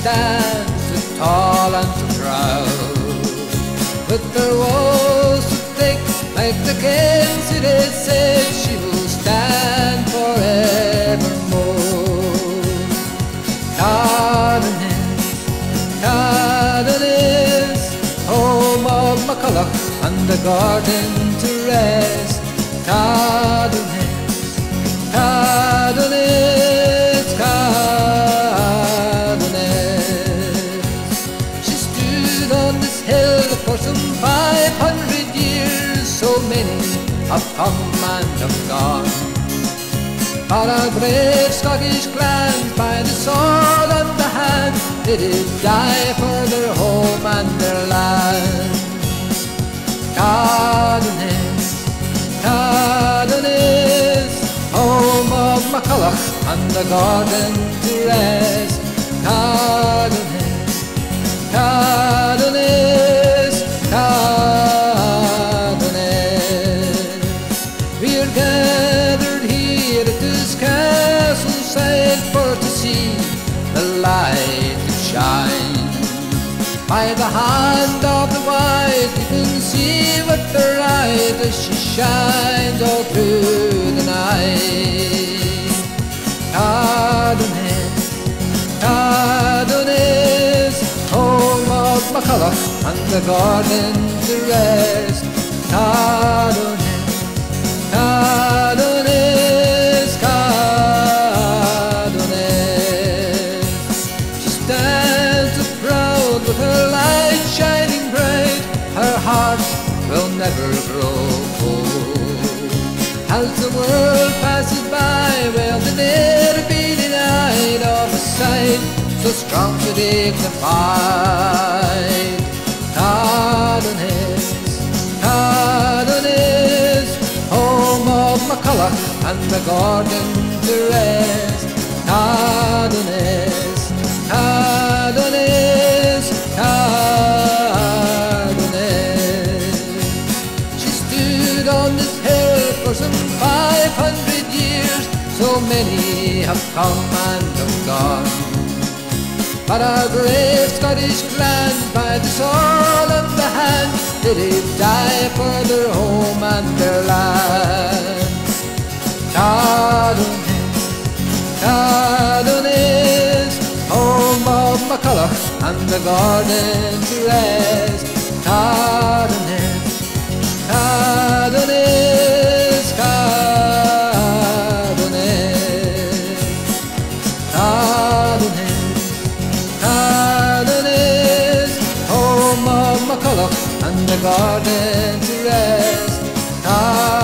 stands tall and proud. But the walls so thick like the games it is said she will stand forevermore. Carden is, is, home of McCulloch and the garden to rest. Carden 1,500 years so many have come and have gone. But our brave Scottish clans by the sword and the hand, they did die for their home and their land. Cardoness, Cardoness, home of McCulloch and the Gordon Therese. Cardoness. By the hand of the wise, you can see with their eyes as she shines all through the night. Cardoness, Cardoness, home of McCulloch and the garden to rest. Cardoness, heart will never grow cold. As the world passes by, well, the never be denied of a sight so strong to dignified. Cardoness, Cardoness, home of McCulloch and the garden to rest. Stood on this hill for some five hundred years, so many have come and have gone. But our brave Scottish clans by the sword and the hand, they did die for their home and their land. Cardoness, Cardoness, home of McCulloch and the garden to rest. Cardoness, Cardoness, the garden to rest. I